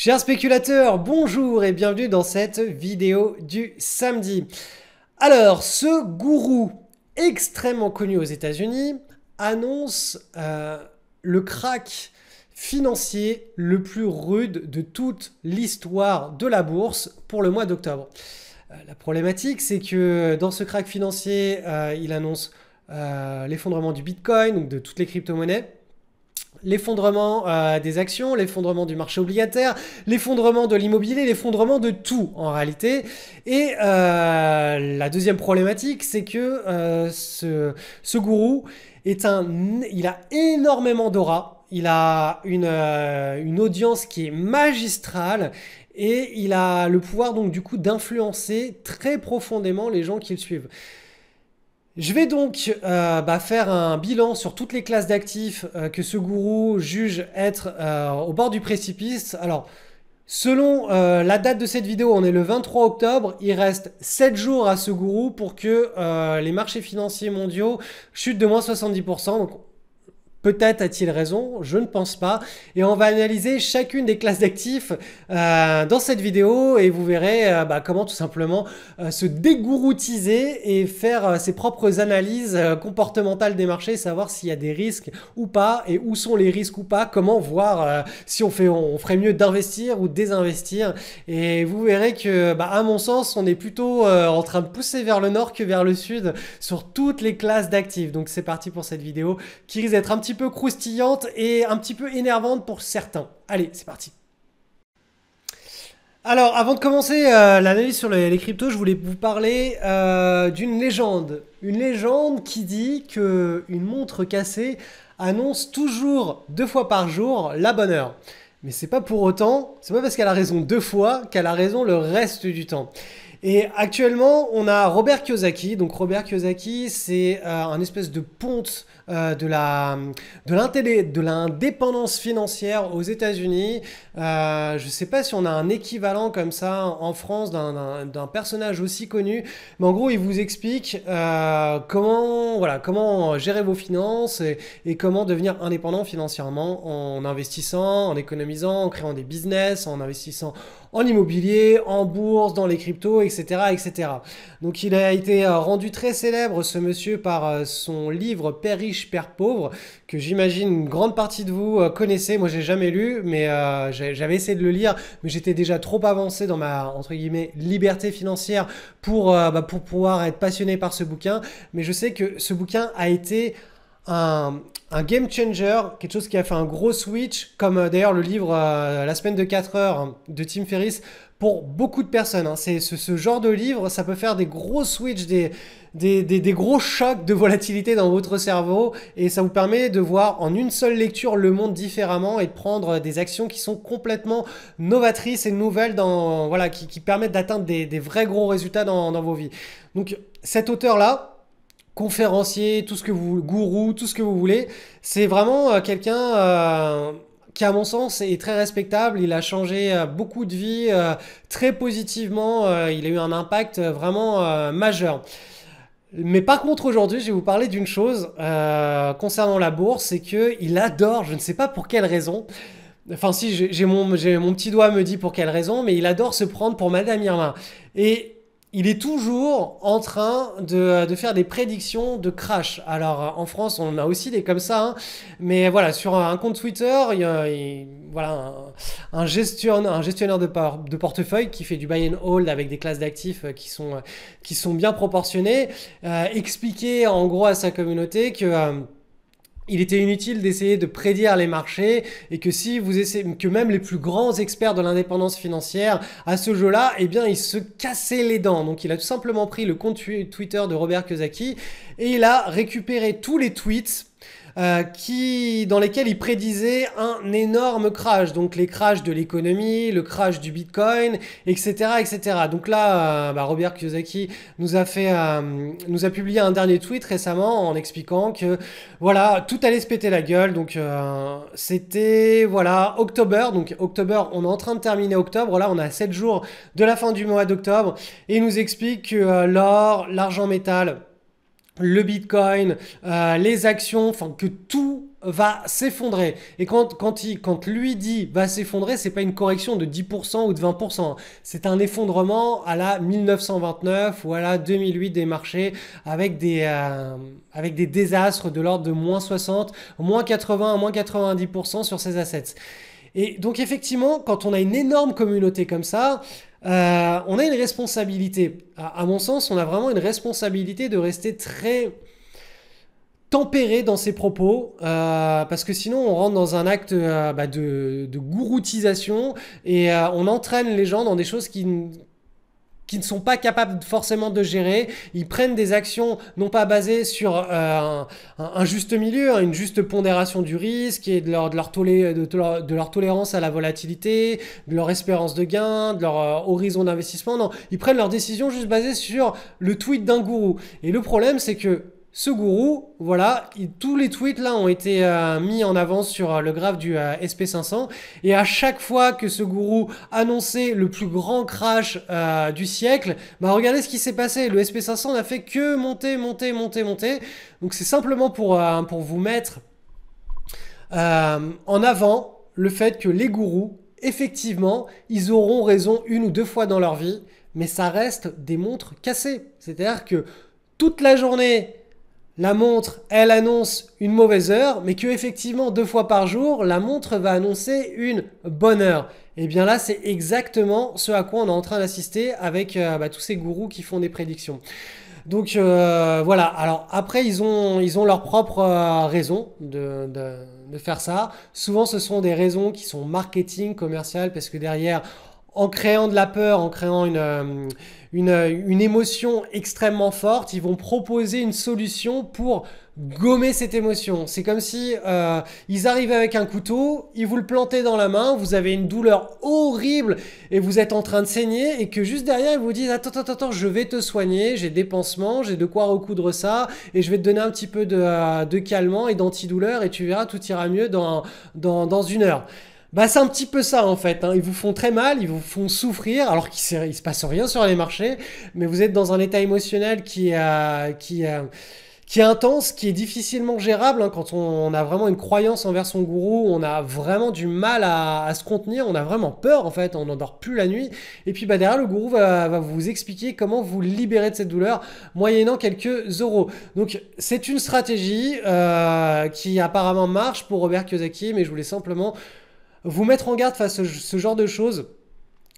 Chers spéculateurs, bonjour et bienvenue dans cette vidéo du samedi. Alors, ce gourou extrêmement connu aux États-Unis annonce euh, le crack financier le plus rude de toute l'histoire de la bourse pour le mois d'octobre. Euh, la problématique, c'est que dans ce crack financier, euh, il annonce l'effondrement du Bitcoin, donc de toutes les crypto-monnaies l'effondrement euh, des actions, l'effondrement du marché obligataire, l'effondrement de l'immobilier, l'effondrement de tout en réalité. Et euh, la deuxième problématique, c'est que euh, ce, gourou est un, il a énormément d'aura, il a une, une audience qui est magistrale et il a le pouvoir donc du coup d'influencer très profondément les gens qui le suivent. Je vais donc euh, bah, faire un bilan sur toutes les classes d'actifs euh, que ce gourou juge être euh, au bord du précipice. Alors, selon la date de cette vidéo, on est le 23 octobre. Il reste 7 jours à ce gourou pour que les marchés financiers mondiaux chutent de moins 70%. Donc, Peut-être a-t-il raison, je ne pense pas. Et on va analyser chacune des classes d'actifs euh, dans cette vidéo et vous verrez euh, bah, comment tout simplement euh, se dégourroutiser et faire ses propres analyses comportementales des marchés, savoir s'il y a des risques ou pas et où sont les risques ou pas, comment voir si on ferait mieux d'investir ou désinvestir. Et vous verrez que, bah, à mon sens, on est plutôt en train de pousser vers le nord que vers le sud sur toutes les classes d'actifs. Donc c'est parti pour cette vidéo qui risque d'être un petit peu croustillante et un petit peu énervante pour certains. Allez, c'est parti. Alors, avant de commencer euh, l'analyse sur les, cryptos, je voulais vous parler euh, d'une légende. Une légende qui dit que une montre cassée annonce toujours deux fois par jour la bonne heure. Mais c'est pas pour autant, c'est pas parce qu'elle a raison deux fois qu'elle a raison le reste du temps. Et actuellement, on a Robert Kiyosaki. Donc Robert Kiyosaki, c'est euh, un espèce de ponte euh, de la de l'indépendance financière aux États-Unis. Euh, je ne sais pas si on a un équivalent comme ça en France d'un personnage aussi connu, mais en gros, il vous explique comment voilà comment gérer vos finances et, comment devenir indépendant financièrement en investissant, en économisant, en créant des business, en investissant en immobilier, en bourse, dans les cryptos, etc., etc. Donc il a été rendu très célèbre ce monsieur par son livre Père riche Père pauvre, que j'imagine une grande partie de vous euh, connaissez. Moi, j'ai jamais lu, mais euh, j'avais essayé de le lire, mais j'étais déjà trop avancé dans ma entre guillemets liberté financière pour euh, bah, pour pouvoir être passionné par ce bouquin. Mais je sais que ce bouquin a été un, game changer, quelque chose qui a fait un gros switch, comme d'ailleurs le livre La semaine de 4 heures hein, de Tim Ferriss pour beaucoup de personnes. Hein. C'est ce, genre de livre, ça peut faire des gros switches, des, des, gros chocs de volatilité dans votre cerveau et ça vous permet de voir en une seule lecture le monde différemment et de prendre des actions qui sont complètement novatrices et nouvelles dans, voilà, qui, permettent d'atteindre des, vrais gros résultats dans, vos vies. Donc cet auteur-là, conférencier, tout ce que vous, gourou, tout ce que vous voulez, c'est vraiment euh, quelqu'un... Euh, qui à mon sens est très respectable. Il a changé euh, beaucoup de vies très positivement. Il a eu un impact vraiment majeur. Mais par contre aujourd'hui, je vais vous parler d'une chose concernant la bourse, c'est qu'il adore, je ne sais pas pour quelle raison, Enfin, si, j'ai mon, mon petit doigt me dit pour quelle raison, mais il adore se prendre pour Madame Irma. Et il est toujours en train de, faire des prédictions de crash. Alors en France, on a aussi des comme ça, hein. mais voilà, sur un compte Twitter, il y a voilà, un, gestionnaire, un gestionnaire de, de, portefeuille qui fait du buy and hold avec des classes d'actifs qui sont, qui sont bien proportionnées, euh, expliquer en gros à sa communauté que... Euh, il était inutile d'essayer de prédire les marchés et que si vous essayez, que même les plus grands experts de l'indépendance financière à ce jeu-là, eh bien, ils se cassaient les dents. Donc, il a tout simplement pris le compte Twitter de Robert Kiyosaki et il a récupéré tous les tweets euh, qui, dans lesquels il prédisait un énorme crash. Donc les crashs de l'économie, le crash du Bitcoin, etc. etc. Donc là, euh, bah, Robert Kiyosaki nous a, fait, euh, nous a publié un dernier tweet récemment en expliquant que voilà, tout allait se péter la gueule. Donc c'était voilà, octobre. Donc octobre, on est en train de terminer octobre. Là, on a 7 jours de la fin du mois d'octobre. Et il nous explique que l'or, l'argent métal, le Bitcoin, euh, les actions, enfin que tout va s'effondrer. Et quand, quand, il, quand lui dit va s'effondrer, c'est pas une correction de 10% ou de 20%. C'est un effondrement à la 1929 ou à la 2008 des marchés avec des, euh, avec des désastres de l'ordre de moins 60, moins 80, moins 90% sur ces assets. Et donc effectivement, quand on a une énorme communauté comme ça, euh, on a une responsabilité. À, mon sens, on a vraiment une responsabilité de rester très tempéré dans ses propos, euh, parce que sinon on rentre dans un acte euh, bah, de, de, gouroutisation et on entraîne les gens dans des choses qui, qui ne sont pas capables forcément de gérer. Ils prennent des actions non pas basées sur un, un, juste milieu, hein, une juste pondération du risque et de leur, tolérance à la volatilité, de leur espérance de gain, de leur horizon d'investissement. Non, ils prennent leurs décisions juste basées sur le tweet d'un gourou. Et le problème, c'est que ce gourou, voilà, tous les tweets là ont été euh, mis en avant sur euh, le graphe du euh, SP500 et à chaque fois que ce gourou annonçait le plus grand crash du siècle, bah regardez ce qui s'est passé, le SP500 n'a fait que monter, monter, monter, monter. Donc c'est simplement pour, pour vous mettre en avant le fait que les gourous, effectivement, ils auront raison une ou deux fois dans leur vie, mais ça reste des montres cassées. C'est-à-dire que toute la journée, la montre, elle annonce une mauvaise heure, mais que effectivement deux fois par jour, la montre va annoncer une bonne heure. Et eh bien là, c'est exactement ce à quoi on est en train d'assister avec euh, bah, tous ces gourous qui font des prédictions. Donc euh, voilà, alors après, ils ont, ils ont leur propre euh, raison de, de, de, faire ça. Souvent, ce sont des raisons qui sont marketing, commercial, parce que derrière, en créant de la peur, en créant une, euh, une, une, émotion extrêmement forte, ils vont proposer une solution pour gommer cette émotion. C'est comme si euh, ils arrivaient avec un couteau, ils vous le plantaient dans la main, vous avez une douleur horrible et vous êtes en train de saigner et que juste derrière ils vous disent attends attends attends je vais te soigner, j'ai des pansements, j'ai de quoi recoudre ça et je vais te donner un petit peu de, euh, de calmant et d'antidouleur et tu verras tout ira mieux dans, dans, dans une heure. Bah c'est un petit peu ça en fait. Hein. Ils vous font très mal, ils vous font souffrir, alors qu'il ne se passe rien sur les marchés, mais vous êtes dans un état émotionnel qui, euh, qui, euh, qui est intense, qui est difficilement gérable. Hein, quand on, a vraiment une croyance envers son gourou, on a vraiment du mal à, à se contenir, on a vraiment peur en fait, on n'endort plus la nuit. Et puis bah, derrière, le gourou va, va, vous expliquer comment vous libérer de cette douleur moyennant quelques euros. Donc c'est une stratégie euh, qui apparemment marche pour Robert Kiyosaki, mais je voulais simplement vous mettre en garde face à ce genre de choses.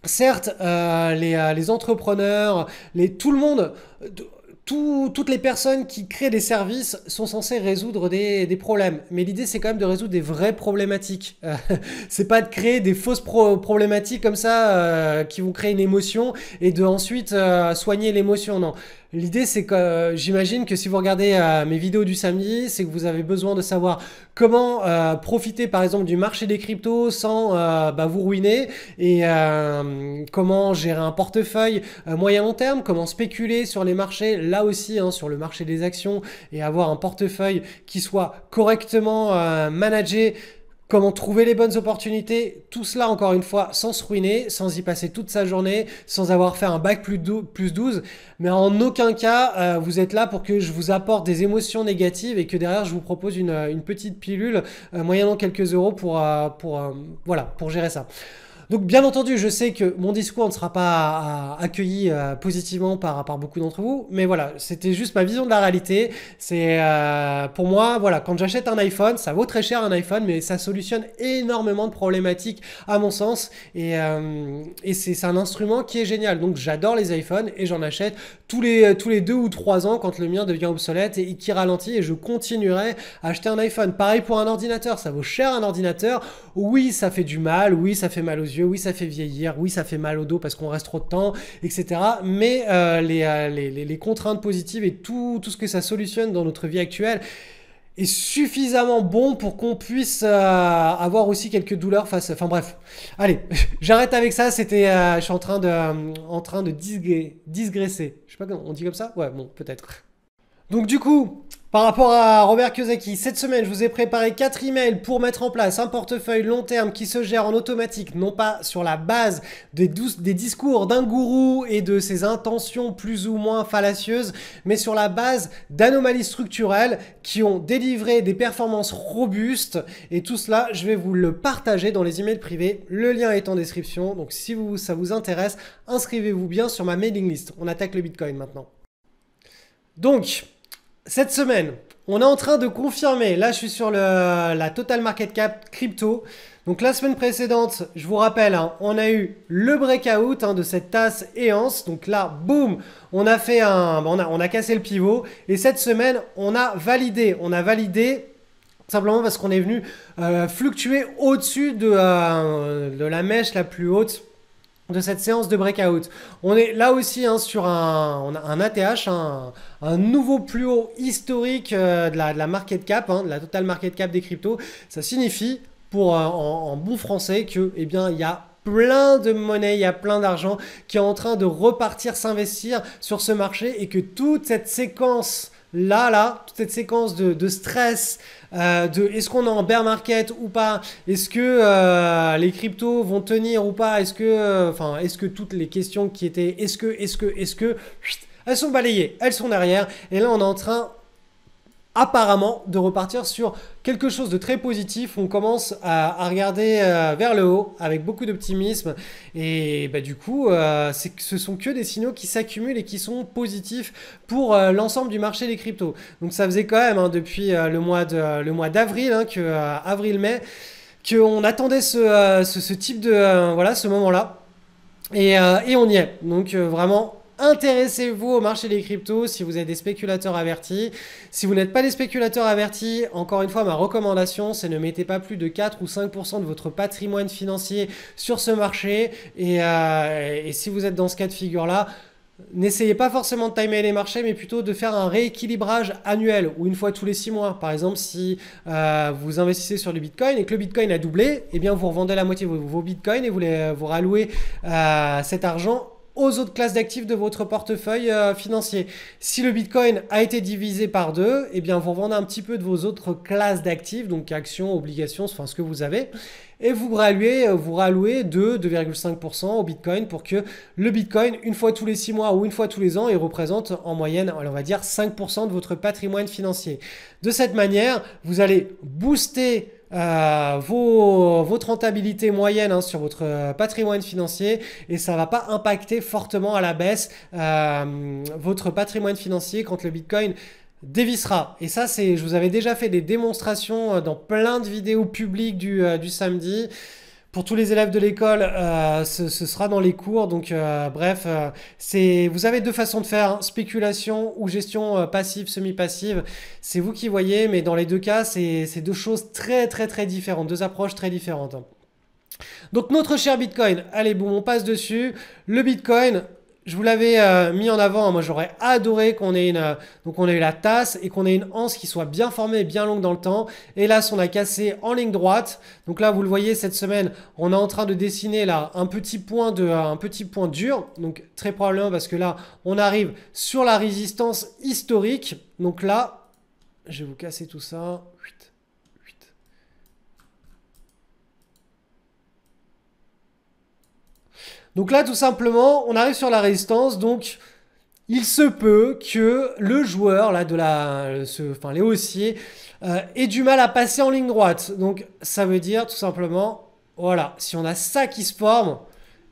Certes, euh, les, euh, les, entrepreneurs, tout le monde, tout, toutes les personnes qui créent des services sont censées résoudre des, problèmes. Mais l'idée, c'est quand même de résoudre des vraies problématiques. Euh, c'est pas de créer des fausses pro problématiques comme ça qui vont créer une émotion et de ensuite soigner l'émotion. Non. L'idée, c'est que euh, j'imagine que si vous regardez euh, mes vidéos du samedi, c'est que vous avez besoin de savoir comment euh, profiter, par exemple, du marché des cryptos sans bah, vous ruiner et comment gérer un portefeuille moyen long terme, comment spéculer sur les marchés, là aussi, hein, sur le marché des actions et avoir un portefeuille qui soit correctement managé Comment trouver les bonnes opportunités, tout cela encore une fois sans se ruiner, sans y passer toute sa journée, sans avoir fait un bac plus, 12, mais en aucun cas euh, vous êtes là pour que je vous apporte des émotions négatives et que derrière je vous propose une, petite pilule euh, moyennant quelques euros pour, euh, pour, voilà, pour gérer ça. Donc bien entendu, je sais que mon discours ne sera pas accueilli euh, positivement par, beaucoup d'entre vous, mais voilà, c'était juste ma vision de la réalité. C'est euh, pour moi, voilà, quand j'achète un iPhone, ça vaut très cher un iPhone, mais ça solutionne énormément de problématiques à mon sens, et, euh, c'est un instrument qui est génial. Donc j'adore les iPhones et j'en achète tous les, tous les deux ou trois ans quand le mien devient obsolète et, et qui ralentit, et je continuerai à acheter un iPhone. Pareil pour un ordinateur, ça vaut cher un ordinateur. Oui, ça fait du mal, oui, ça fait mal aux yeux oui ça fait vieillir, oui ça fait mal au dos parce qu'on reste trop de temps, etc. Mais euh, euh, les, les, contraintes positives et tout, tout ce que ça solutionne dans notre vie actuelle est suffisamment bon pour qu'on puisse euh, avoir aussi quelques douleurs face. Enfin bref, allez, j'arrête avec ça. C'était, je suis en train de, en train de disgraisser. Je sais pas comment on dit comme ça? Ouais, bon, peut-être. Donc du coup, par rapport à Robert Kiyosaki, cette semaine, je vous ai préparé 4 emails pour mettre en place un portefeuille long terme qui se gère en automatique, non pas sur la base des, des discours d'un gourou et de ses intentions plus ou moins fallacieuses, mais sur la base d'anomalies structurelles qui ont délivré des performances robustes. Et tout cela, je vais vous le partager dans les emails privés. Le lien est en description. Donc si ça vous intéresse, inscrivez-vous bien sur ma mailing list. On attaque le Bitcoin maintenant. Donc, cette semaine, on est en train de confirmer, là je suis sur la total market cap crypto. Donc la semaine précédente, je vous rappelle, hein, on a eu le breakout hein, de cette tasse EANS. Donc là, boum, on a fait un, on a, cassé le pivot. Et cette semaine, on a validé, on a validé simplement parce qu'on est venu euh, fluctuer au-dessus de, euh, de la mèche la plus haute de cette séance de breakout. On est là aussi hein, sur un, un ATH, un, nouveau plus haut historique euh, de, la, market cap, hein, de la total market cap des cryptos. Ça signifie, pour euh, en, bon français, que eh bien il y a plein de monnaie, il y a plein d'argent qui est en train de repartir s'investir sur ce marché et que toute cette séquence là, là, toute cette séquence de, stress, euh, de est-ce qu'on est en bear market ou pas, est-ce que euh, les cryptos vont tenir ou pas, est-ce que, euh, enfin, est-ce que toutes les questions qui étaient est-ce que, est-ce que, est-ce que, elles sont balayées, elles sont derrière, et là on est en train apparemment de repartir sur quelque chose de très positif. On commence à, regarder euh, vers le haut avec beaucoup d'optimisme. Et bah, du coup, euh, ce sont que des signaux qui s'accumulent et qui sont positifs pour euh, l'ensemble du marché des cryptos. Donc ça faisait quand même hein, depuis le mois d'avril, hein, que avril-mai, qu'on attendait ce, type de voilà ce moment-là. Et, et, on y est. Donc vraiment Intéressez-vous au marché des cryptos si vous êtes des spéculateurs avertis. Si vous n'êtes pas des spéculateurs avertis, encore une fois, ma recommandation, c'est ne mettez pas plus de 4 ou 5% de votre patrimoine financier sur ce marché. Et, euh, et si vous êtes dans ce cas de figure-là, N'essayez pas forcément de timer les marchés, mais plutôt de faire un rééquilibrage annuel ou une fois tous les six mois. Par exemple, si euh, vous investissez sur le Bitcoin et que le Bitcoin a doublé, eh bien vous revendez la moitié de vos, Bitcoins et vous, les, vous rallouez euh, cet argent aux autres classes d'actifs de votre portefeuille euh, financier. Si le Bitcoin a été divisé par deux, eh bien vous revendez un petit peu de vos autres classes d'actifs, donc actions, obligations, enfin ce que vous avez, et vous rallouez, euh, vous rallouez 2, 2,5% au Bitcoin pour que le Bitcoin, une fois tous les 6 mois ou une fois tous les ans, il représente en moyenne, on va dire 5% de votre patrimoine financier. De cette manière, vous allez booster euh, vos, votre rentabilité moyenne hein, sur votre euh, patrimoine financier et ça va pas impacter fortement à la baisse euh, votre patrimoine financier quand le Bitcoin dévissera. Et ça, c'est, je vous avais déjà fait des démonstrations dans plein de vidéos publiques du, du samedi. Pour tous les élèves de l'école, euh, ce, sera dans les cours. Donc, euh, bref, euh, vous avez deux façons de faire hein. spéculation ou gestion passive, semi-passive. C'est vous qui voyez, mais dans les deux cas, c'est, c'est deux choses très, très, très différentes, deux approches très différentes. Donc, notre cher Bitcoin, allez, boum, on passe dessus. Le Bitcoin, je vous l'avais euh, mis en avant. Moi, j'aurais adoré qu'on ait une, euh, ait la tasse et qu'on ait une anse qui soit bien formée et bien longue dans le temps. Et là, on a cassé en ligne droite. Donc là, vous le voyez cette semaine, on est en train de dessiner là un petit point de, un petit point dur. Donc très probablement parce que là, on arrive sur la résistance historique. Donc là, je vais vous casser tout ça. Donc là, tout simplement, on arrive sur la résistance. Donc, il se peut que le joueur, là, de la, enfin, les haussiers, euh, ait du mal à passer en ligne droite. Donc, ça veut dire tout simplement, voilà, si on a ça qui se forme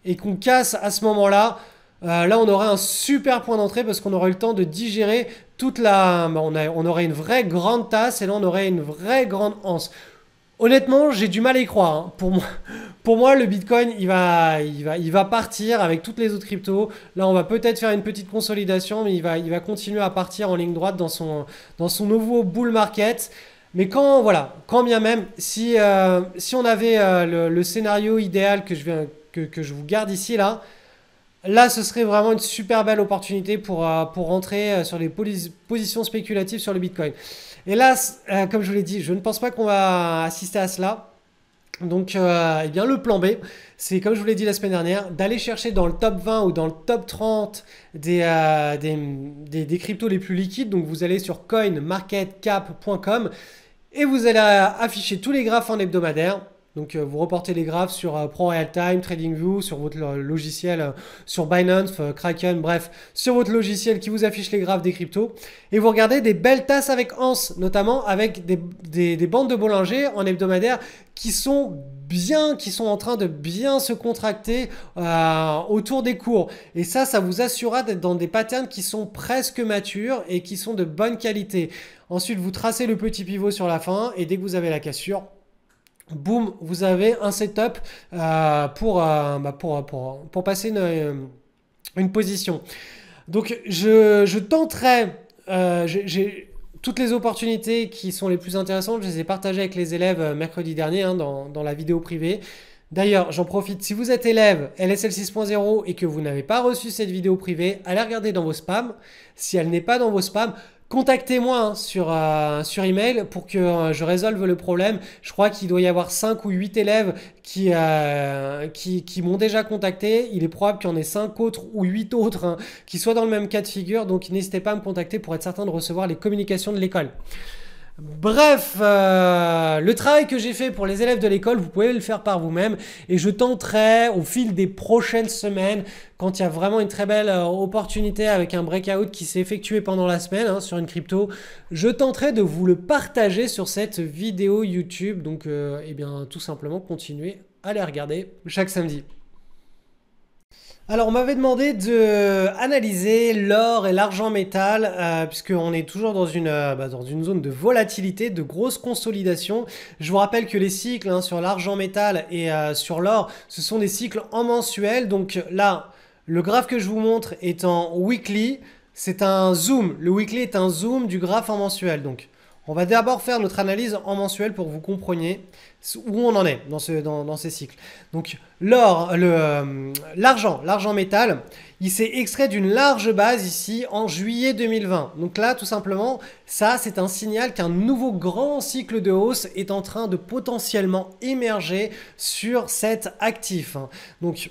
et qu'on casse à ce moment-là, euh, là, on aurait un super point d'entrée parce qu'on aurait le temps de digérer toute la. Bah, on, on, aurait une vraie grande tasse et là, on aurait une vraie grande anse. Honnêtement, j'ai du mal à y croire. Hein. Pour, moi, le Bitcoin, il va, il, va, il va partir avec toutes les autres cryptos. Là, on va peut-être faire une petite consolidation, mais il va, il va continuer à partir en ligne droite dans son, dans son nouveau bull market. Mais quand, voilà, quand bien même, si, euh, si on avait euh, le, scénario idéal que je, viens, que, que, je vous garde ici, là, là, ce serait vraiment une super belle opportunité pour, euh, pour rentrer sur les positions spéculatives sur le Bitcoin. Hélas, euh, comme je vous l'ai dit, je ne pense pas qu'on va assister à cela. Donc, euh, eh bien, le plan B, c'est comme je vous l'ai dit la semaine dernière, d'aller chercher dans le top 20 ou dans le top 30 euh, des, des, cryptos les plus liquides. Donc, vous allez sur coinmarketcap.com et vous allez afficher tous les graphes en hebdomadaire. Donc euh, vous reportez les graphes sur euh, Pro Real Time, TradingView, sur votre logiciel, euh, sur Binance, Kraken, bref, sur votre logiciel qui vous affiche les graphes des cryptos. Et vous regardez des belles tasses avec Hans, notamment avec des, bandes de Bollinger en hebdomadaire qui sont bien, qui sont en train de bien se contracter autour des cours. Et ça, ça vous assurera d'être dans des patterns qui sont presque matures et qui sont de bonne qualité. Ensuite, vous tracez le petit pivot sur la fin et dès que vous avez la cassure, boum, vous avez un setup euh, pour, euh, bah, pour, pour, pour, passer une, euh, une, position. Donc je, je tenterai, j'ai toutes les opportunités qui sont les plus intéressantes, je les ai partagées avec les élèves mercredi dernier hein, dans, dans la vidéo privée. D'ailleurs, j'en profite, si vous êtes élève LSL 6.0 et que vous n'avez pas reçu cette vidéo privée, allez regarder dans vos spams. Si elle n'est pas dans vos spams, Contactez-moi hein, sur, euh, sur email pour que euh, je résolve le problème. Je crois qu'il doit y avoir 5 ou 8 élèves qui, euh, qui, qui m'ont déjà contacté. Il est probable qu'il y en ait 5 autres ou 8 autres hein, qui soient dans le même cas de figure. Donc n'hésitez pas à me contacter pour être certain de recevoir les communications de l'école. Bref, euh, le travail que j'ai fait pour les élèves de l'école, vous pouvez le faire par vous-même et je tenterai au fil des prochaines semaines, quand il y a vraiment une très belle euh, opportunité avec un breakout qui s'est effectué pendant la semaine hein, sur une crypto, je tenterai de vous le partager sur cette vidéo YouTube. Donc, euh, eh bien, tout simplement, continuez à les regarder chaque samedi. Alors, on m'avait demandé de analyser l'or et l'argent métal, euh, puisqu'on est toujours dans une, euh, bah, dans une zone de volatilité, de grosse consolidation. Je vous rappelle que les cycles hein, sur l'argent métal et euh, sur l'or, ce sont des cycles en mensuel. Donc là, le graphe que je vous montre est en weekly. C'est un zoom. Le weekly est un zoom du graphe en mensuel. Donc, on va d'abord faire notre analyse en mensuel pour que vous compreniez où on en est dans, ce, dans, ces cycles. Donc l'or, euh, l'argent, l'argent métal, il s'est extrait d'une large base ici en juillet 2020. Donc là, tout simplement, ça, c'est un signal qu'un nouveau grand cycle de hausse est en train de potentiellement émerger sur cet actif. Donc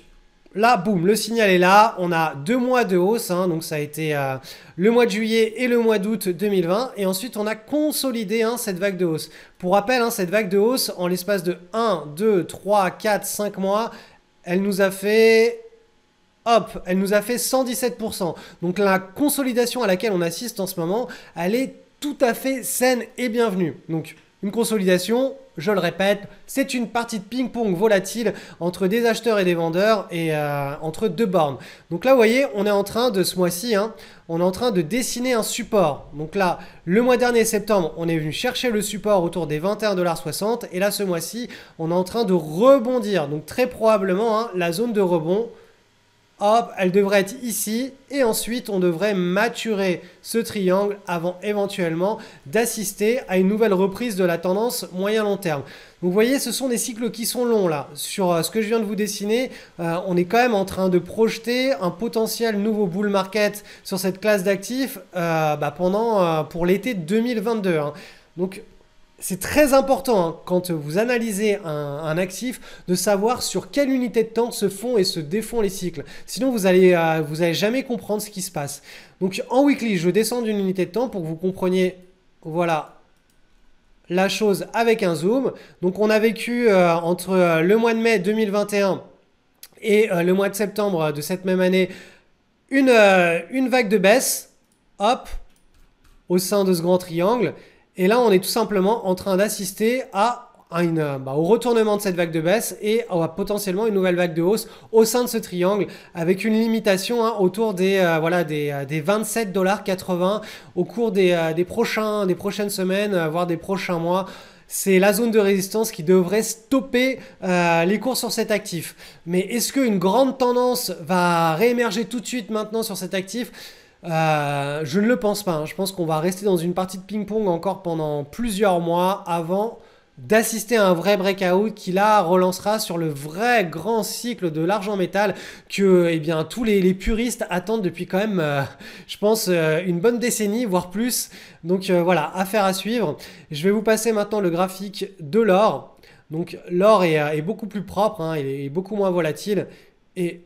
Là, boum, le signal est là. On a deux mois de hausse. Hein, donc ça a été euh, le mois de juillet et le mois d'août 2020. Et ensuite, on a consolidé hein, cette vague de hausse. Pour rappel, hein, cette vague de hausse, en l'espace de 1, 2, 3, 4, 5 mois, elle nous a fait... Hop, elle nous a fait 117%. Donc la consolidation à laquelle on assiste en ce moment, elle est tout à fait saine et bienvenue. Donc une consolidation, je le répète, c'est une partie de ping-pong volatile entre des acheteurs et des vendeurs et euh, entre deux bornes. Donc là, vous voyez, on est en train de ce mois-ci, hein, on est en train de dessiner un support. Donc là, le mois dernier, septembre, on est venu chercher le support autour des 21,60$ et là, ce mois-ci, on est en train de rebondir. Donc très probablement, hein, la zone de rebond hop, elle devrait être ici et ensuite on devrait maturer ce triangle avant éventuellement d'assister à une nouvelle reprise de la tendance moyen-long terme. vous voyez, ce sont des cycles qui sont longs là. Sur euh, ce que je viens de vous dessiner, euh, on est quand même en train de projeter un potentiel nouveau bull market sur cette classe d'actifs euh, bah, pendant pour l'été 2022. Hein. Donc c'est très important hein, quand vous analysez un, actif de savoir sur quelle unité de temps se font et se défont les cycles. Sinon, vous allez, euh, vous allez jamais comprendre ce qui se passe. Donc en weekly, je descends d'une unité de temps pour que vous compreniez, voilà, la chose avec un zoom. Donc on a vécu euh, entre euh, le mois de mai 2021 et le mois de septembre de cette même année une, une vague de baisse, hop, au sein de ce grand triangle. Et là, on est tout simplement en train d'assister à une, bah, au retournement de cette vague de baisse et potentiellement une nouvelle vague de hausse au sein de ce triangle avec une limitation hein, autour des, euh, voilà, des, euh, des 27,80$ au cours des, euh, des, prochains, des prochaines semaines, voire des prochains mois. C'est la zone de résistance qui devrait stopper les cours sur cet actif. Mais est-ce qu'une grande tendance va réémerger tout de suite maintenant sur cet actif? Euh, je ne le pense pas. Hein. Je pense qu'on va rester dans une partie de ping-pong encore pendant plusieurs mois avant d'assister à un vrai breakout qui là relancera sur le vrai grand cycle de l'argent métal que eh bien, tous les, puristes attendent depuis quand même, euh, je pense, euh, une bonne décennie, voire plus. Donc voilà, affaire à suivre. Je vais vous passer maintenant le graphique de l'or. Donc l'or est, est, beaucoup plus propre, hein, il est beaucoup moins volatile. Et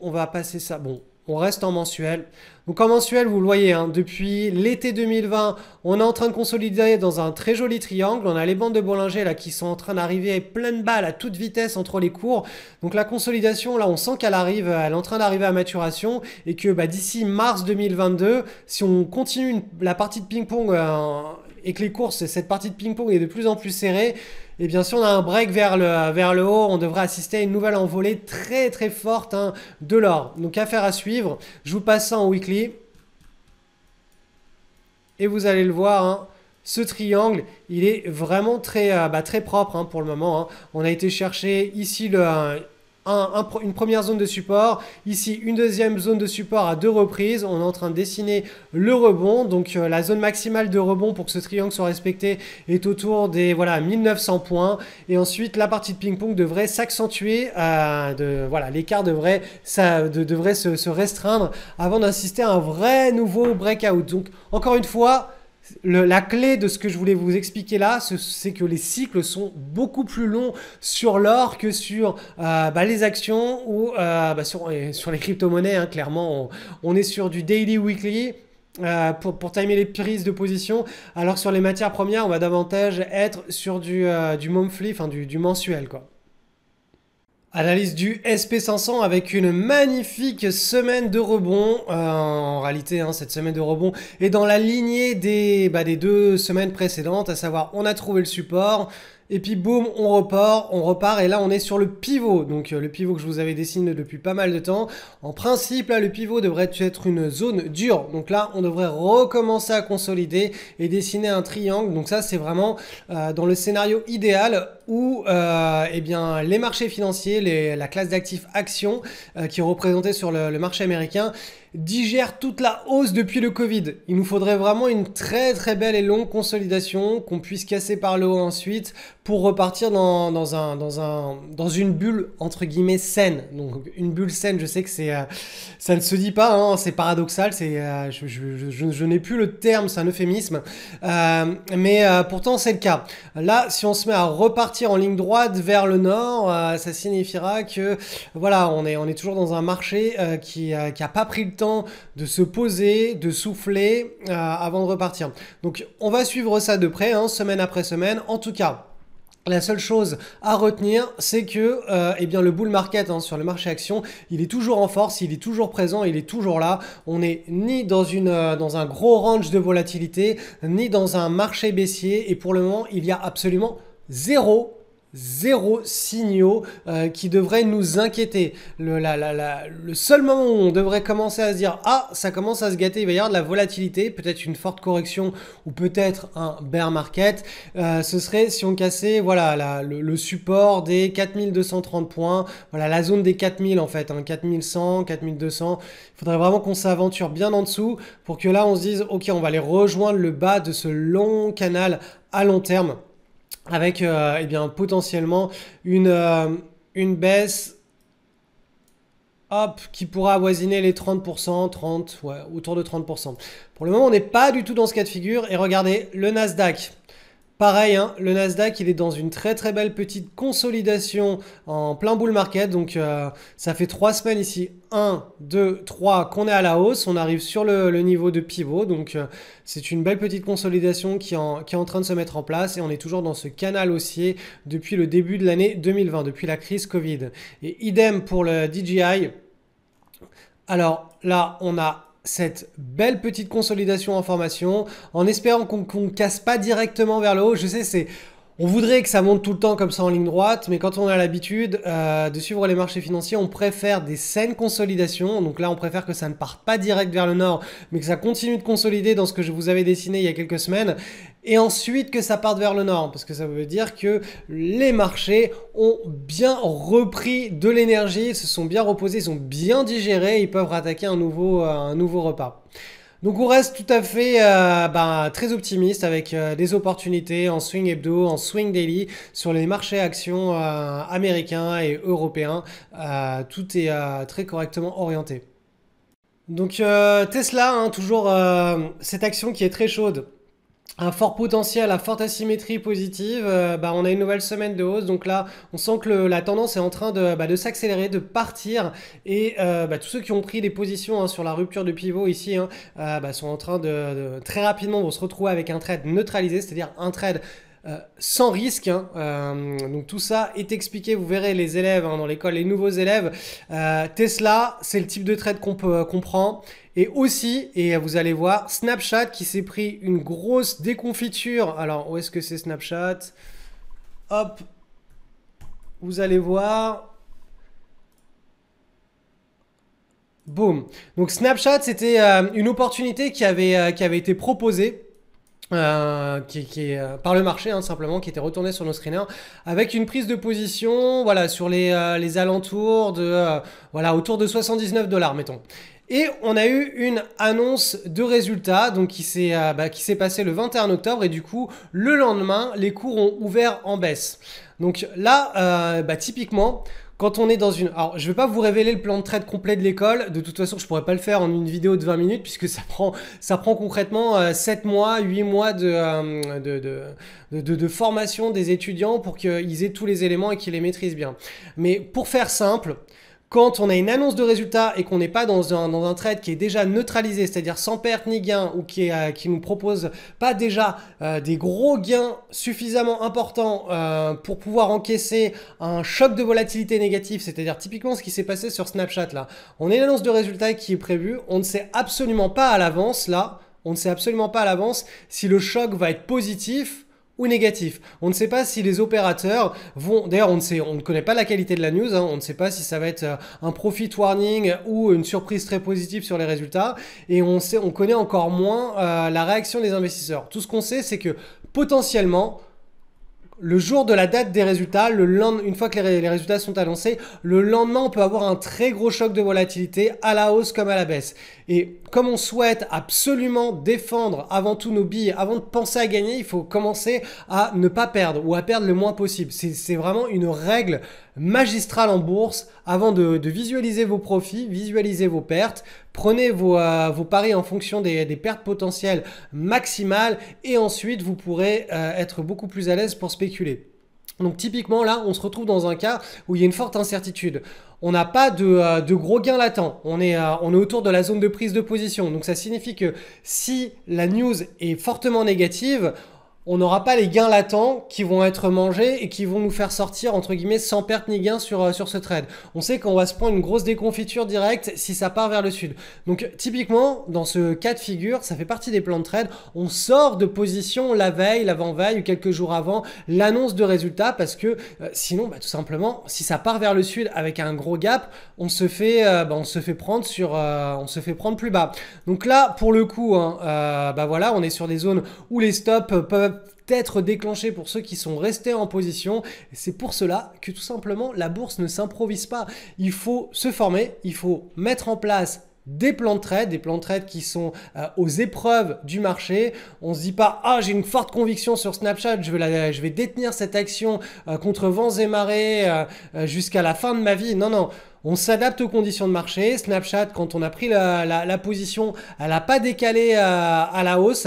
on va passer ça. Bon, on reste en mensuel. Donc en mensuel, vous le voyez, hein, depuis l'été 2020, on est en train de consolider dans un très joli triangle. On a les bandes de Bollinger là qui sont en train d'arriver pleine balle à toute vitesse entre les cours. Donc la consolidation, là, on sent qu'elle arrive, elle est en train d'arriver à maturation et que bah, d'ici mars 2022, si on continue la partie de ping-pong euh, et que les courses, cette partie de ping-pong est de plus en plus serrée, et bien si on a un break vers le, vers le haut, on devrait assister à une nouvelle envolée très très forte hein, de l'or. Donc affaire à suivre. Je vous passe ça en weekly. Et vous allez le voir, hein, ce triangle, il est vraiment très, euh, bah, très propre hein, pour le moment. On a été chercher ici le, une première zone de support, ici une deuxième zone de support à deux reprises. On est en train de dessiner le rebond. Donc euh, la zone maximale de rebond pour que ce triangle soit respecté est autour des voilà 1900 points. Et ensuite la partie de ping-pong devrait s'accentuer. Euh, voilà, l'écart devrait, ça, devrait se, se restreindre avant d'assister à un vrai nouveau breakout. Donc encore une fois, la clé de ce que je voulais vous expliquer là, c'est que les cycles sont beaucoup plus longs sur l'or que sur euh, bah, les actions ou euh, bah, sur, les crypto-monnaies. Hein. clairement, on, est sur du daily, weekly. Euh, pour, timer les prises de position, alors sur les matières premières, on va davantage être sur du, du monthly, enfin du, du mensuel. quoi. Analyse du SP500 avec une magnifique semaine de rebond. Euh, en réalité, hein, cette semaine de rebond est dans la lignée des, bah, des deux semaines précédentes, à savoir on a trouvé le support, et puis boum, on repart, on repart et là on est sur le pivot. Donc euh, le pivot que je vous avais dessiné depuis pas mal de temps. En principe, là le pivot devrait être une zone dure. Donc là on devrait recommencer à consolider et dessiner un triangle. Donc ça c'est vraiment euh, dans le scénario idéal où euh, eh bien, les marchés financiers, la classe d'actifs actions qui est représentée sur le marché américain, digère toute la hausse depuis le Covid. Il nous faudrait vraiment une très très belle et longue consolidation qu'on puisse casser par le haut ensuite pour repartir dans, un, dans, un, dans une bulle entre guillemets saine. Donc une bulle saine, je sais que c'est euh, ça ne se dit pas, hein, c'est paradoxal, c'est euh, je, n'ai plus le terme, c'est un euphémisme, euh, mais pourtant c'est le cas. Là, si on se met à repartir en ligne droite vers le nord, ça signifiera que voilà, on est, on est toujours dans un marché qui n'a pas pris le de se poser, de souffler avant de repartir. Donc on va suivre ça de près, hein, semaine après semaine. En tout cas, la seule chose à retenir, c'est que euh, eh bien, le bull market hein, sur le marché action, il est toujours en force, il est toujours présent, il est toujours là. On n'est ni dans, une, euh, dans un gros range de volatilité, ni dans un marché baissier. Et pour le moment, il y a absolument zéro zéro signaux euh, qui devraient nous inquiéter. Le, le, seul moment où on devrait commencer à se dire ah ça commence à se gâter, il va y avoir de la volatilité, peut-être une forte correction ou peut-être un bear market, euh, ce serait si on cassait voilà le, support des 4230 points, voilà la zone des 4000 en fait, hein, 4100, 4200. Il faudrait vraiment qu'on s'aventure bien en dessous pour que là on se dise ok on va aller rejoindre le bas de ce long canal à long terme avec euh, eh bien, potentiellement une, euh, une baisse hop, qui pourra avoisiner les 30%, 30, ouais, autour de 30%. Pour le moment, on n'est pas du tout dans ce cas de figure. Et regardez, le Nasdaq, Pareil, hein, le Nasdaq, il est dans une très très belle petite consolidation en plein bull market. Donc euh, ça fait trois semaines ici, 1, 2, 3 qu'on est à la hausse. On arrive sur le, niveau de pivot. Donc euh, c'est une belle petite consolidation qui, qui est en train de se mettre en place. Et on est toujours dans ce canal haussier depuis le début de l'année 2020, depuis la crise Covid. Et idem pour le DJI. Alors là, on a cette belle petite consolidation en formation en espérant qu'on ne casse pas directement vers le haut. Je sais, c'est on voudrait que ça monte tout le temps comme ça en ligne droite, mais quand on a l'habitude euh, de suivre les marchés financiers, on préfère des saines consolidations. Donc là, on préfère que ça ne parte pas direct vers le nord, mais que ça continue de consolider dans ce que je vous avais dessiné il y a quelques semaines. Et ensuite que ça parte vers le nord, parce que ça veut dire que les marchés ont bien repris de l'énergie, se sont bien reposés, ils ont bien digéré, ils peuvent rattaquer un nouveau, euh, un nouveau repas. Donc on reste tout à fait euh, ben, très optimiste avec euh, des opportunités en swing hebdo, en swing daily sur les marchés actions euh, américains et européens. tout est très correctement orienté. Donc Tesla, hein, toujours cette action qui est très chaude un fort potentiel, à forte asymétrie positive, euh, bah, on a une nouvelle semaine de hausse. Donc là, on sent que la tendance est en train de, bah, s'accélérer, de partir. Et euh, bah, tous ceux qui ont pris des positions hein, sur la rupture de pivot ici hein, euh, sont en train de, très rapidement vont se retrouver avec un trade neutralisé, c'est-à-dire un trade sans risque. Hein. donc tout ça est expliqué, vous verrez les élèves dans l'école, les nouveaux élèves. Tesla, c'est le type de trade qu'on peut comprendre. Et aussi, et vous allez voir, Snapchat qui s'est pris une grosse déconfiture. Alors, où est-ce que c'est Snapchat? Hop, vous allez voir. Boum. Donc Snapchat, c'était euh, une opportunité qui avait, euh, qui avait été proposée. Euh, qui, qui par le marché hein, simplement qui était retourné sur nos screeners avec une prise de position voilà sur les, les alentours de voilà autour de 79 dollars mettons et on a eu une annonce de résultats donc qui s'est euh, bah, qui s'est passé le 21 octobre et du coup le lendemain les cours ont ouvert en baisse. Donc là, euh, bah, typiquement, quand on est dans une... Alors, je ne vais pas vous révéler le plan de trade complet de l'école. De toute façon, je ne pourrais pas le faire en une vidéo de 20 minutes puisque ça prend, ça prend concrètement 7 euh, mois, 8 mois de, de, de, de, formation des étudiants pour qu'ils aient tous les éléments et qu'ils les maîtrisent bien. Mais pour faire simple, quand on a une annonce de résultat et qu'on n'est pas dans un, dans un trade qui est déjà neutralisé, c'est-à-dire sans perte ni gain, ou qui, est, qui nous propose pas déjà euh, des gros gains suffisamment importants euh, pour pouvoir encaisser un choc de volatilité négatif, c'est-à-dire typiquement ce qui s'est passé sur Snapchat là. On a une annonce de résultat qui est prévue, on ne sait absolument pas à l'avance là, on ne sait absolument pas à l'avance si le choc va être positif négatif. On ne sait pas si les opérateurs vont. D'ailleurs, on ne sait, on ne connaît pas la qualité de la news. Hein. on ne sait pas si ça va être euh, un profit warning ou une surprise très positive sur les résultats. Et on sait, on connaît encore moins euh, la réaction des investisseurs. Tout ce qu'on sait, c'est que potentiellement le jour de la date des résultats, le lendemain, une fois que les, résultats sont annoncés, le lendemain, on peut avoir un très gros choc de volatilité à la hausse comme à la baisse. Et comme on souhaite absolument défendre avant tout nos billes, avant de penser à gagner, il faut commencer à ne pas perdre ou à perdre le moins possible. C'est vraiment une règle magistrale en bourse avant de, visualiser vos profits, visualiser vos pertes. Prenez vos, euh, paris en fonction des, pertes potentielles maximales et ensuite vous pourrez euh, être beaucoup plus à l'aise pour spéculer. Donc typiquement là, on se retrouve dans un cas où il y a une forte incertitude. On n'a pas de, euh, gros gains latents. On est, on est autour de la zone de prise de position. Donc ça signifie que si la news est fortement négative, on n'aura pas les gains latents qui vont être mangés et qui vont nous faire sortir entre guillemets sans perte ni gain sur, euh, sur ce trade. On sait qu'on va se prendre une grosse déconfiture directe si ça part vers le sud. Donc typiquement dans ce cas de figure, ça fait partie des plans de trade. On sort de position la veille, l'avant-veille ou quelques jours avant l'annonce de résultats parce que euh, sinon bah, tout simplement si ça part vers le sud avec un gros gap, on se fait, euh, bah, prendre sur, on se fait prendre plus bas. Donc là pour le coup, hein, bah voilà, on est sur des zones où les stops peuvent être déclenché pour ceux qui sont restés en position. C'est pour cela que tout simplement la bourse ne s'improvise pas. Il faut se former, il faut mettre en place des plans de trade, des plans de trade qui sont euh, aux épreuves du marché. On se dit pas ah j'ai une forte conviction sur Snapchat, je vais, la, je vais détenir cette action euh, contre vents et marées euh, jusqu'à la fin de ma vie. Non non, on s'adapte aux conditions de marché. Snapchat, quand on a pris la, position, elle n'a pas décalé à, la hausse.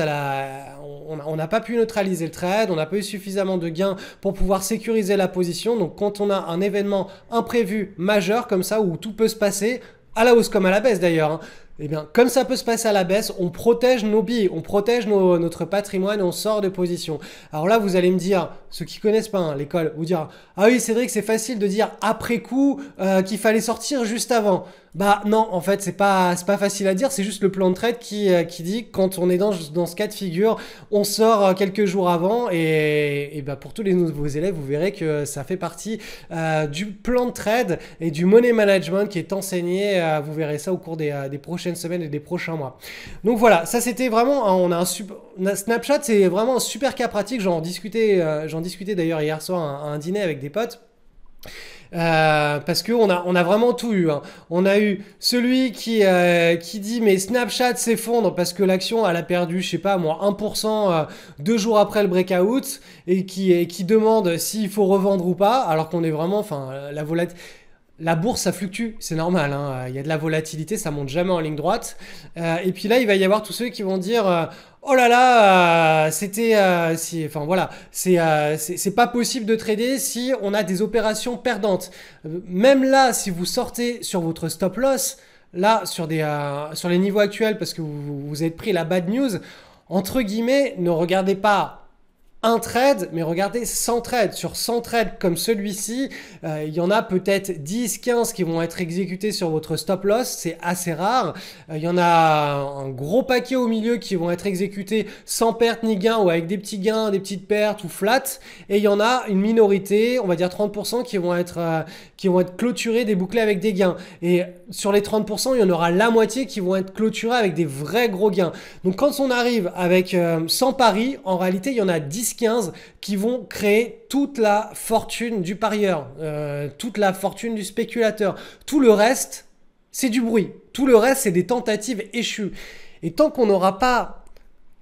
On n'a pas pu neutraliser le trade. On n'a pas eu suffisamment de gains pour pouvoir sécuriser la position. Donc quand on a un événement imprévu majeur comme ça où tout peut se passer, à la hausse comme à la baisse d'ailleurs, hein, eh bien, comme ça peut se passer à la baisse, on protège nos billes, on protège notre patrimoine, on sort de position. Alors là, vous allez me dire, ceux qui connaissent pas hein, l'école, vous dire, ah oui, que c'est facile de dire après coup euh, qu'il fallait sortir juste avant. Bah non, en fait, c'est pas, pas facile à dire, c'est juste le plan de trade qui, euh, qui dit quand on est dans, ce cas de figure, on sort euh, quelques jours avant et, et bah pour tous les nouveaux élèves, vous verrez que ça fait partie euh, du plan de trade et du money management qui est enseigné, vous verrez ça au cours des, des, prochaines semaines et des prochains mois. Donc voilà, ça c'était vraiment, on a un super, Snapchat c'est vraiment super cas pratique, j'en discutais, j'en discutais d'ailleurs hier soir à un dîner avec des potes. Euh, parce qu'on a, on a vraiment tout eu. Hein. On a eu celui qui, euh, qui dit mais Snapchat s'effondre parce que l'action elle a perdu, je sais pas moi, 1% euh, deux jours après le breakout et qui, qui demande s'il faut revendre ou pas, alors qu'on est vraiment, enfin, la volatilité la bourse, ça fluctue, c'est normal. Hein. Il y a de la volatilité, ça monte jamais en ligne droite. Euh, et puis là, il va y avoir tous ceux qui vont dire Oh là là, euh, c'était, si, enfin voilà, c'est, c'est pas possible de trader si on a des opérations perdantes. Même là, si vous sortez sur votre stop loss, là sur des, sur les niveaux actuels, parce que vous, vous êtes pris la bad news, entre guillemets, ne regardez pas un trade, mais regardez 100 trades. Sur 100 trades comme celui-ci, euh, il y en a peut-être 10, 15 qui vont être exécutés sur votre stop loss. C'est assez rare. Euh, il y en a un gros paquet au milieu qui vont être exécutés sans perte ni gain ou avec des petits gains, des petites pertes ou flat. Et il y en a une minorité, on va dire 30% qui vont être, euh, qui vont être clôturés, débouclés avec des gains. Et sur les 30%, il y en aura la moitié qui vont être clôturés avec des vrais gros gains. Donc quand on arrive avec 100 paris, en réalité, il y en a 10 15 qui vont créer toute la fortune du parieur, euh, toute la fortune du spéculateur. Tout le reste, c'est du bruit. Tout le reste, c'est des tentatives échues. Et tant qu'on n'aura pas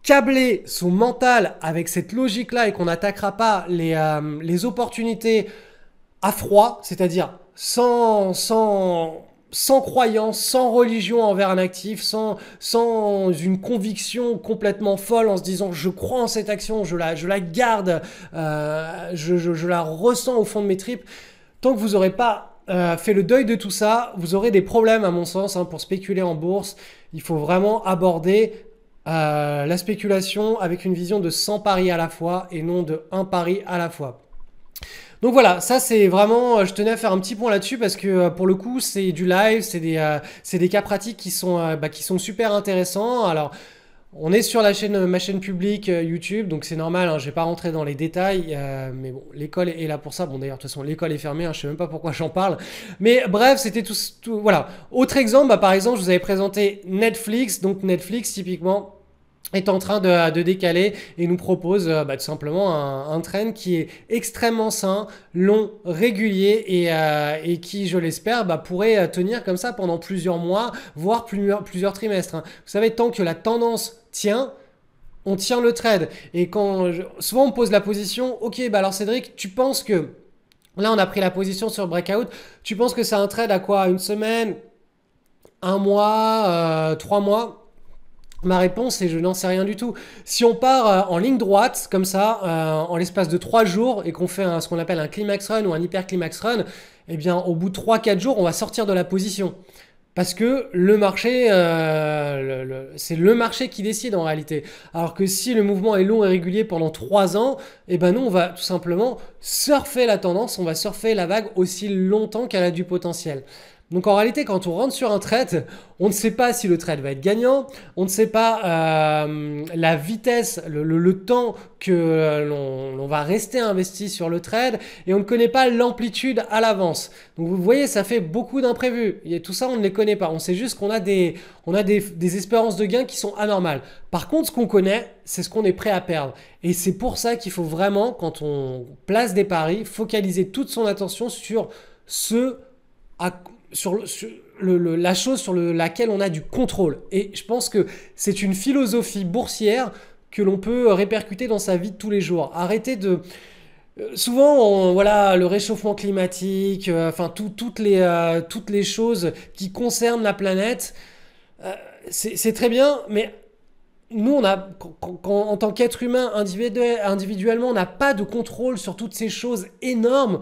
câblé son mental avec cette logique-là et qu'on n'attaquera pas les, euh, opportunités à froid, c'est-à-dire sans, sans croyance, sans religion envers un actif, sans, une conviction complètement folle en se disant je crois en cette action, je la, garde, euh, je, je, la ressens au fond de mes tripes, tant que vous n'aurez pas euh, fait le deuil de tout ça, vous aurez des problèmes à mon sens hein, pour spéculer en bourse. Il faut vraiment aborder euh, la spéculation avec une vision de 100 paris à la fois et non de 1 pari à la fois. Donc voilà, ça c'est vraiment, euh, je tenais à faire un petit point là-dessus parce que euh, pour le coup c'est du live, c'est des, euh, des cas pratiques qui sont, bah, qui sont super intéressants. Alors on est sur la chaîne, ma chaîne publique YouTube, donc c'est normal, hein, je vais pas rentrer dans les détails, mais bon, l'école est là pour ça. Bon d'ailleurs, de toute façon, l'école est fermée, hein, je sais même pas pourquoi j'en parle. Mais bref, c'était tout, tout, Voilà. Autre exemple, bah, par exemple, je vous avais présenté Netflix, donc Netflix typiquement est en train de, décaler et nous propose euh, bah, tout simplement un, un, train qui est extrêmement sain, long, régulier et, euh, qui, je l'espère, bah, pourrait euh, tenir comme ça pendant plusieurs mois, voire plusieurs, trimestres. Hein. Vous savez, tant que la tendance tient, on tient le trade. Et quand souvent on pose la position, ok, bah alors Cédric, tu penses que là on a pris la position sur breakout, tu penses que c'est un trade à quoi? Une semaine? Un mois? Trois mois? Ma réponse est je n'en sais rien du tout. Si on part euh, en ligne droite, comme ça, euh, en l'espace de 3 jours, et qu'on fait ce qu'on appelle un climax run ou un hyper climax run, eh bien au bout de 3-4 jours, on va sortir de la position. Parce que le marché, euh, c'est le marché qui décide en réalité. Alors que si le mouvement est long et régulier pendant 3 ans, eh ben nous, on va tout simplement surfer la tendance, on va surfer la vague aussi longtemps qu'elle a du potentiel. Donc en réalité, quand on rentre sur un trade, on ne sait pas si le trade va être gagnant, on ne sait pas euh, la vitesse, le, temps que l'on va rester investi sur le trade, et on ne connaît pas l'amplitude à l'avance. Donc vous voyez, ça fait beaucoup d'imprévus. Et tout ça, on ne les connaît pas. On sait juste qu'on a, des, on a des, des espérances de gains qui sont anormales. Par contre, ce qu'on connaît, c'est ce qu'on est prêt à perdre. Et c'est pour ça qu'il faut vraiment, quand on place des paris, focaliser toute son attention sur ce à sur, la chose sur laquelle on a du contrôle. Et je pense que c'est une philosophie boursière que l'on peut répercuter dans sa vie de tous les jours. Arrêtez de... Euh, souvent, voilà, le réchauffement climatique, euh, enfin toutes, les, euh, toutes les choses qui concernent la planète, c'est très bien, mais nous, on a, en tant qu'être humain individuellement, on n'a pas de contrôle sur toutes ces choses énormes.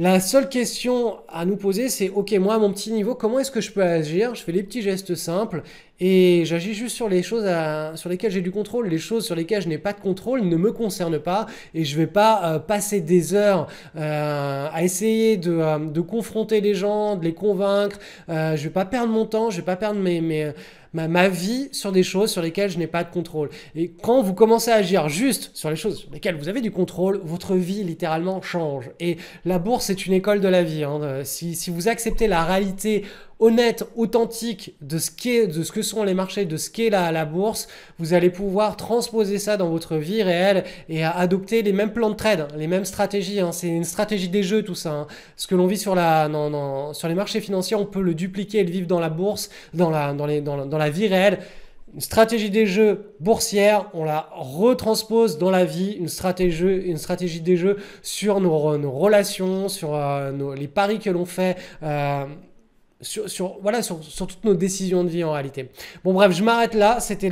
La seule question à nous poser, c'est ok, moi à mon petit niveau, comment est-ce que je peux agir? Je fais les petits gestes simples et j'agis juste sur les choses sur lesquelles j'ai du contrôle. Les choses sur lesquelles je n'ai pas de contrôle ne me concernent pas et je ne vais pas euh, passer des heures euh, à essayer euh, de, confronter les gens, de les convaincre. je ne vais pas perdre mon temps, je ne vais pas perdre mes, mes ma, vie sur des choses sur lesquelles je n'ai pas de contrôle. Et quand vous commencez à agir juste sur les choses sur lesquelles vous avez du contrôle, votre vie littéralement change. Et la bourse est une école de la vie. Hein. Si, si vous acceptez la réalité honnête, authentique de ce, de ce que sont les marchés, de ce qu'est la, la bourse, vous allez pouvoir transposer ça dans votre vie réelle et adopter les mêmes plans de trade, les mêmes stratégies. Hein. C'est une stratégie des jeux tout ça. Hein. Ce que l'on vit sur, la, sur les marchés financiers, on peut le dupliquer et le vivre dans la bourse, dans la, dans les, dans, dans la vie réelle. une stratégie des jeux boursière, on la retranspose dans la vie, une stratégie, une stratégie des jeux sur nos, relations, sur euh, les paris que l'on fait. Euh, sur, voilà, sur, toutes nos décisions de vie en réalité. Bon bref, je m'arrête là. C'était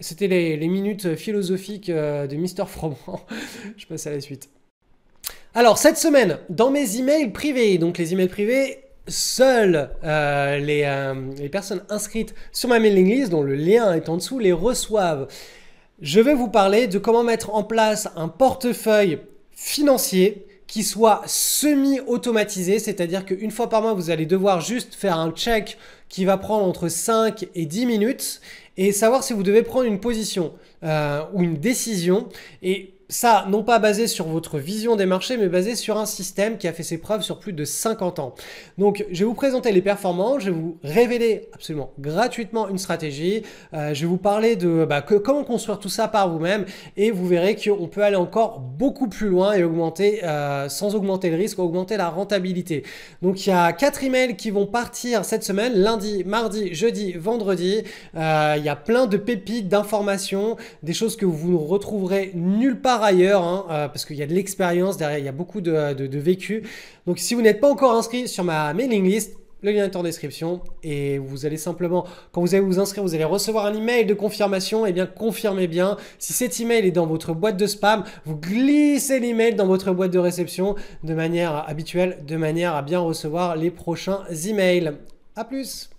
c'était les, les, minutes philosophiques euh, de Mister Froment. je passe à la suite. Alors cette semaine, dans mes emails privés, donc les emails privés, seules euh, les, euh, les, personnes inscrites sur ma mailing list, dont le lien est en dessous, les reçoivent. Je vais vous parler de comment mettre en place un portefeuille financier qui soit semi-automatisé, c'est-à-dire qu'une fois par mois, vous allez devoir juste faire un check qui va prendre entre 5 et 10 minutes et savoir si vous devez prendre une position euh, ou une décision. Et ça, non pas basé sur votre vision des marchés, mais basé sur un système qui a fait ses preuves sur plus de 50 ans. Donc, je vais vous présenter les performances, je vais vous révéler absolument gratuitement une stratégie, euh, je vais vous parler de bah, comment construire tout ça par vous-même, et vous verrez qu'on peut aller encore beaucoup plus loin et augmenter, euh, sans augmenter le risque, augmenter la rentabilité. Donc, il y a quatre emails qui vont partir cette semaine, lundi, mardi, jeudi, vendredi. Euh, il y a plein de pépites, d'informations, des choses que vous ne retrouverez nulle part ailleurs, hein, euh, parce qu'il y a de l'expérience derrière, il y a beaucoup de, vécu. Donc si vous n'êtes pas encore inscrit sur ma mailing list, le lien est en description et vous allez simplement, quand vous allez vous inscrire, vous allez recevoir un email de confirmation. Et eh bien, confirmez bien. Si cet email est dans votre boîte de spam, vous glissez l'email dans votre boîte de réception de manière habituelle, de manière à bien recevoir les prochains emails. À plus!